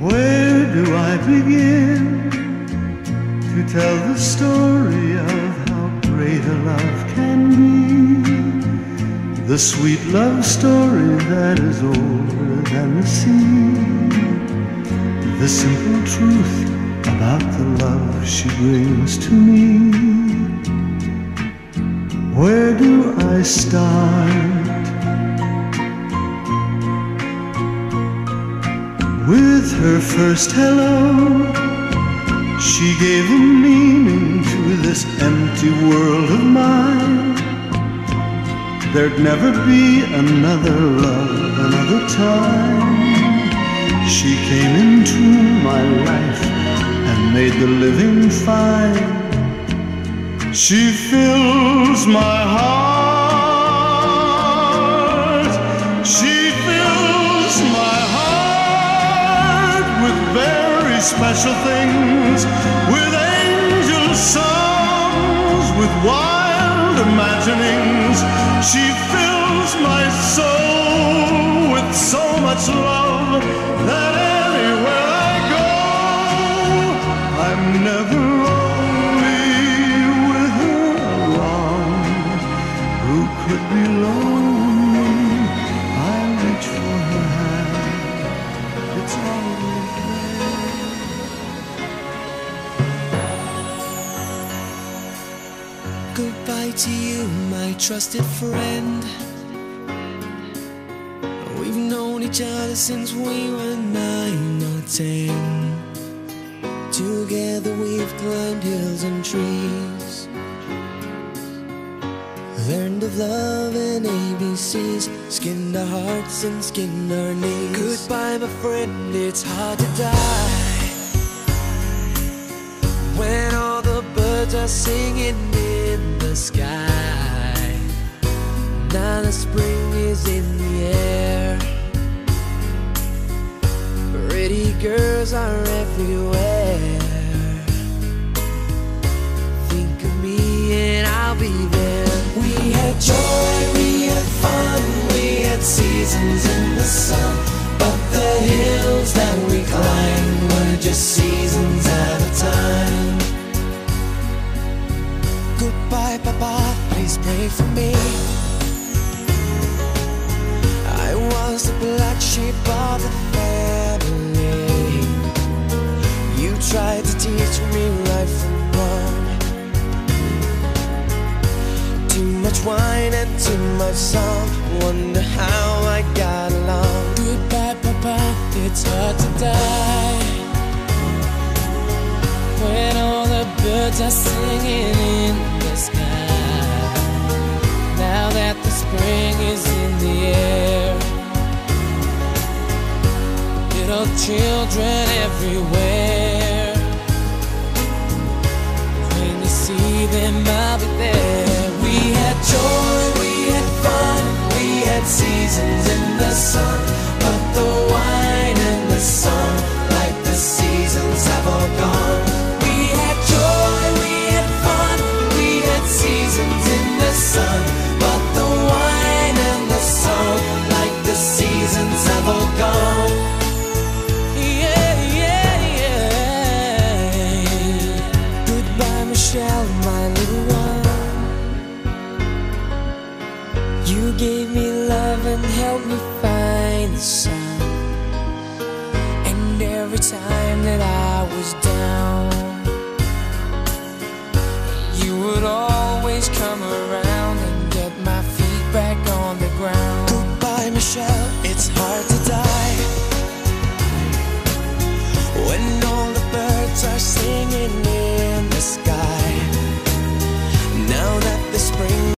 Where do I begin to tell the story The sweet love story that is older than the sea. The simple truth about the love she brings to me. Where do I start? With her first hello, she gave a meaning to this empty world of mine. There'd never be another love, another time. She came into my life and made the living fine. She fills my heart. She fills my heart with very special things, with angel songs, with wild imaginings. She fills my soul with so much love that Goodbye to you, my trusted friend. We've known each other since we were nine or ten. Together we've climbed hills and trees. Learned of love and ABCs. Skinned our hearts and skinned our knees. Goodbye, my friend, it's hard to die. When all the birds are singing in the sky. Now the spring is in the air. Pretty girls are everywhere. Think of me and I'll be there. We had joy, we had fun, we had seasons Papa, please pray for me. I was the black sheep of the family. You tried to teach me right from wrong. Too much wine and too much song. Wonder how I got along. Goodbye, Papa, it's hard to die. When all the birds are singing in Now that the spring is in the air. Little children everywhere. When you see them, I'll be there. And me find the sun. And every time that I was down, you would always come around.